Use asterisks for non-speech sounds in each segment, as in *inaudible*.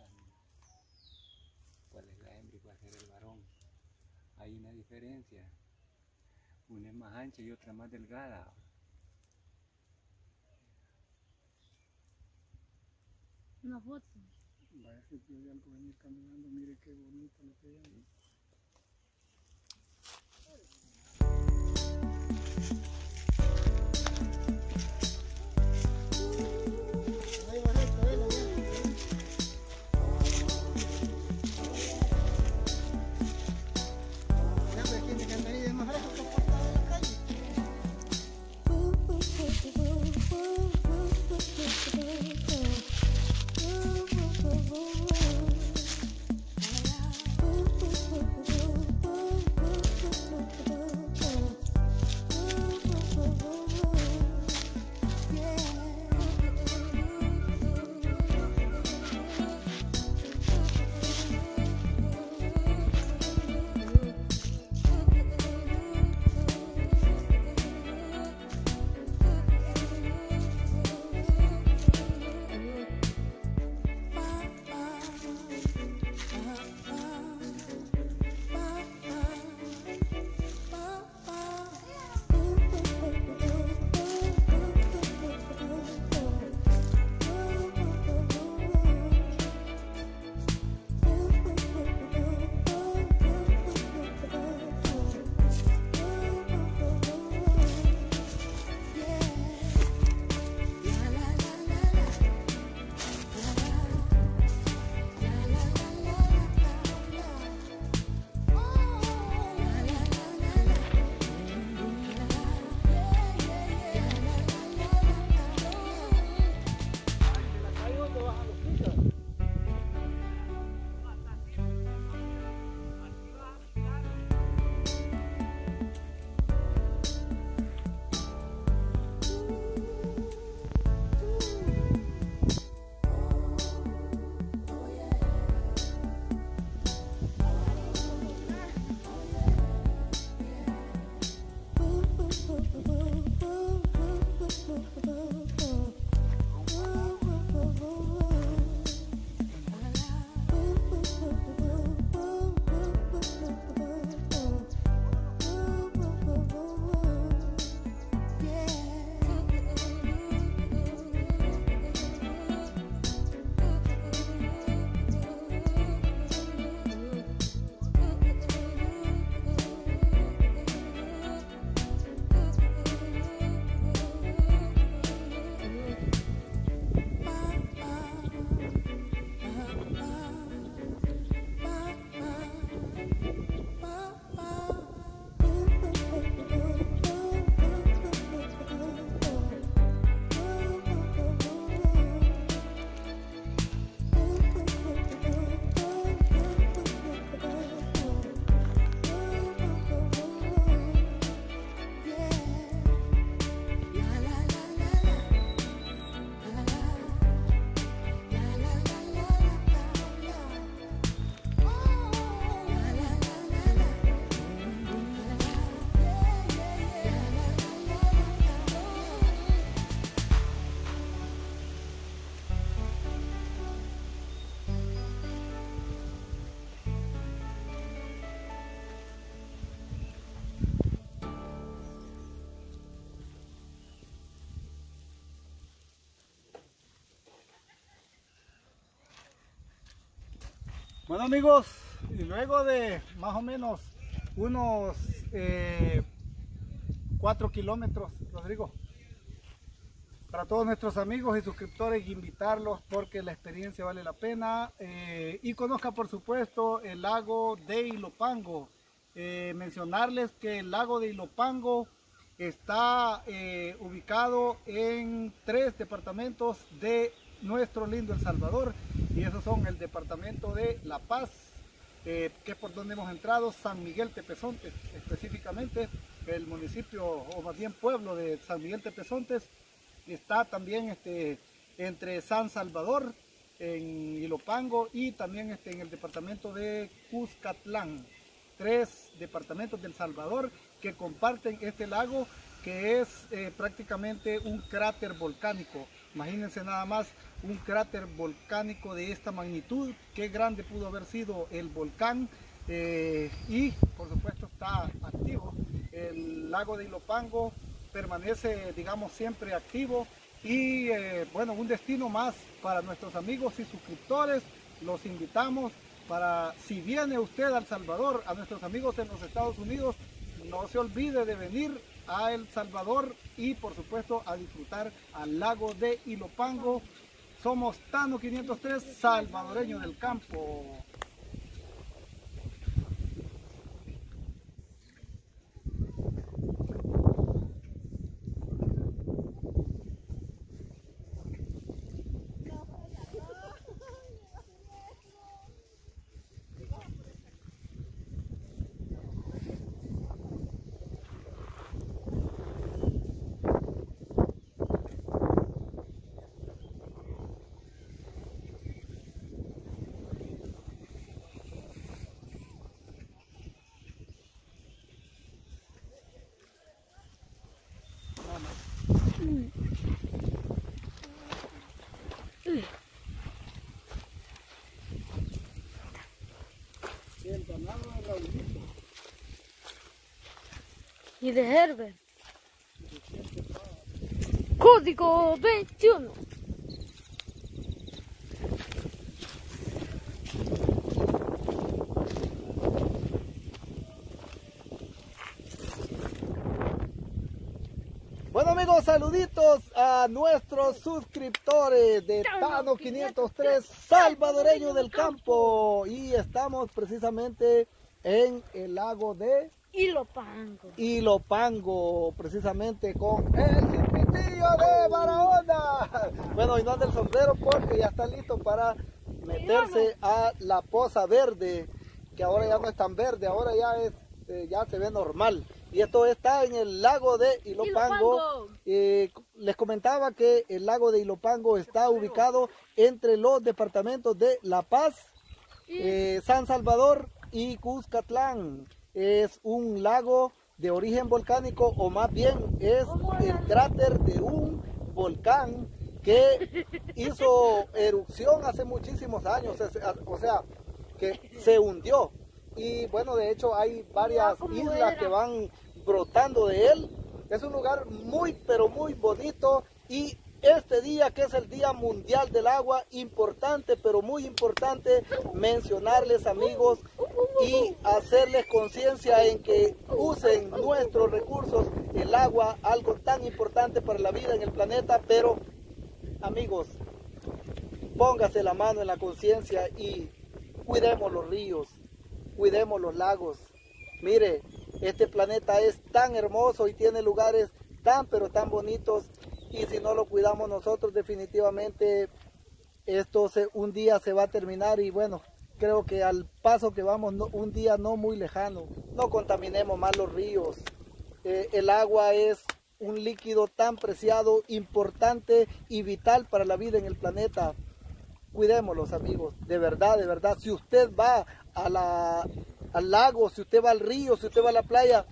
saben cuál es la hembra y cuál es el varón. Hay una diferencia. Una es más ancha y otra más delgada. Una foto. Vaya que tiene algo venir caminando, mire qué bonito lo que hay. Bueno amigos, y luego de más o menos unos 4 eh, kilómetros, Rodrigo, para todos nuestros amigos y suscriptores, invitarlos porque la experiencia vale la pena eh, y conozca por supuesto el lago de Ilopango. Eh, mencionarles que el lago de Ilopango está ubicado en tres departamentos de nuestro lindo El Salvador y esos son el departamento de La Paz, eh, que es por donde hemos entrado, San Miguel Tepezontes específicamente, el municipio o más bien pueblo de San Miguel Tepezontes, está también este, entre San Salvador, en Ilopango y también este, en el departamento de Cuscatlán. Tres departamentos del Salvador que comparten este lago que es eh, prácticamente un cráter volcánico. Imagínense nada más un cráter volcánico de esta magnitud, qué grande pudo haber sido el volcán eh, y por supuesto está activo. El lago de Ilopango permanece, digamos, siempre activo y eh, bueno, un destino más para nuestros amigos y suscriptores. Los invitamos para, si viene usted a El Salvador, a nuestros amigos en los Estados Unidos, no se olvide de venir a El Salvador y por supuesto a disfrutar al lago de Ilopango. Somos Tano 503, salvadoreño del campo. De Raulito. Y de Herbert. Código 21. Saluditos a nuestros suscriptores de Tano 503, salvadoreño del campo. Y estamos precisamente en el lago de Y lo pango. Ilopango, precisamente con el circuitillo de Barahona. Bueno, y no anda el sombrero porque ya está listo para meterse a la poza verde, que ahora ya no es tan verde, ahora ya es eh, ya se ve normal. Y esto está en el lago de Ilopango. Ilopango. Eh, les comentaba que el lago de Ilopango está ubicado entre los departamentos de La Paz, eh, San Salvador y Cuscatlán. Es un lago de origen volcánico o más bien es el cráter de un volcán que *laughs* hizo erupción hace muchísimos años, o sea, que se hundió. Y bueno, de hecho hay varias islas que van brotando de él. Es un lugar muy, pero muy bonito. Y este día que es el Día Mundial del Agua, importante, pero muy importante mencionarles amigos y hacerles conciencia en que usen nuestros recursos, el agua, algo tan importante para la vida en el planeta, pero amigos, póngase la mano en la conciencia y cuidemos los ríos, cuidemos los lagos. Mire, este planeta es tan hermoso y tiene lugares tan pero tan bonitos y si no lo cuidamos nosotros definitivamente esto se- un día se va a terminar y bueno, creo que al paso que vamos un día no muy lejano, no contaminemos más los ríos. Eh, el agua es un líquido tan preciado, importante y vital para la vida en el planeta. Cuidémoslos amigos, de verdad, de verdad. Si usted va a la, al lago, si usted va al río, si usted va a la playa,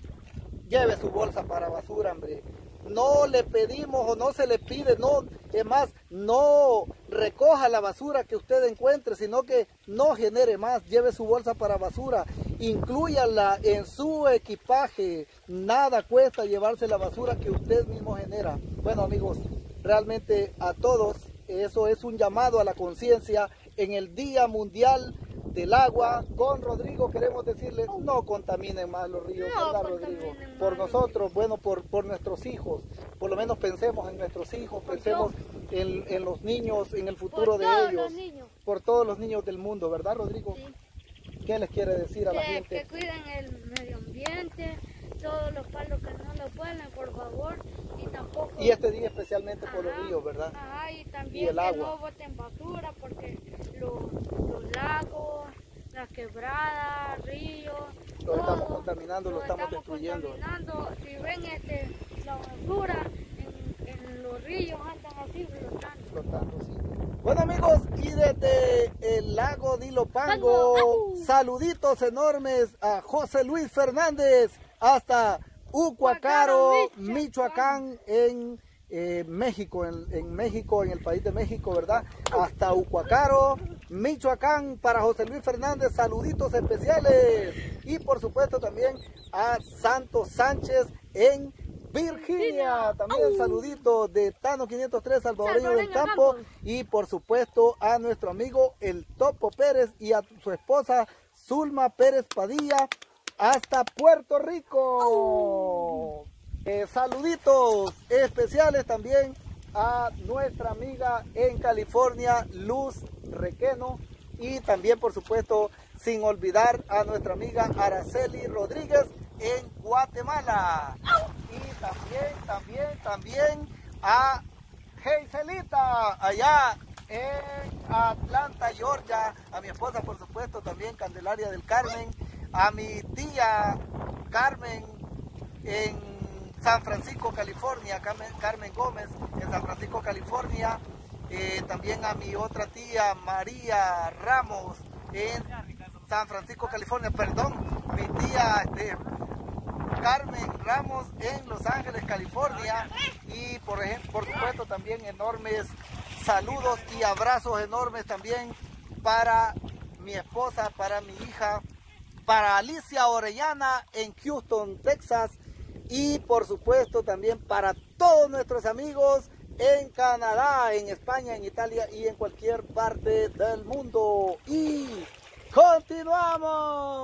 lleve su bolsa para basura, hombre. No le pedimos o no se le pide, no, es más, no recoja la basura que usted encuentre, sino que no genere más, lleve su bolsa para basura, incluyala en su equipaje, nada cuesta llevarse la basura que usted mismo genera. Bueno amigos, realmente a todos eso es un llamado a la conciencia en el Día Mundial del Agua. Con Rodrigo queremos decirle, no contaminen más los ríos, No ¿verdad, Rodrigo? Por nosotros, bueno, por, por nuestros hijos. Por lo menos pensemos en nuestros hijos, pensemos en, en los niños, en el futuro Por de todos ellos. los niños. Por todos los niños del mundo, ¿verdad, Rodrigo? Sí. ¿Qué les quiere decir a la gente? que cuiden el medio ambiente, todos los palos que no lo pueden, por favor. Y tampoco. Y este día especialmente por los Ajá, ríos, ¿verdad? Ajá, y también Y el que agua. no boten basura porque los, los lagos, las quebradas, ríos. Lo estamos contaminando, lo estamos destruyendo. contaminando. Si ven este, la basura en, en los ríos andan así flotando. flotando, sí. Bueno amigos, y desde el lago de Ilopango, Pango, au. saluditos enormes a José Luis Fernández hasta Ucuacaro, Michoacán, en eh, México, en, en México, en el país de México, ¿verdad? Hasta Ucuacaro, Michoacán, para José Luis Fernández, saluditos especiales. Y por supuesto también a Santos Sánchez en Virginia, también saluditos de Tano 503, Salvadoreño del Campo. Y por supuesto a nuestro amigo el Topo Pérez y a su esposa Zulma Pérez Padilla hasta Puerto Rico. Eh, saluditos especiales también a nuestra amiga en California, Luz Requeno. Y también, por supuesto, sin olvidar a nuestra amiga Araceli Rodríguez en Guatemala. Y también, también, también a Heiselita allá en Atlanta, Georgia. A mi esposa, por supuesto, también Candelaria del Carmen. A mi tía Carmen en San Francisco, California. Carmen, Gómez en San Francisco, California. Eh, también a mi otra tía María Ramos en San Francisco, California. Perdón, mi tía este, Carmen Ramos en Los Ángeles, California. Y por, ejemplo, por supuesto también enormes saludos y abrazos enormes también para mi esposa, para mi hija, para Alicia Orellana en Houston, Texas. Y por supuesto también para todos nuestros amigos en Canadá, en España, en Italia y en cualquier parte del mundo. Y continuamos.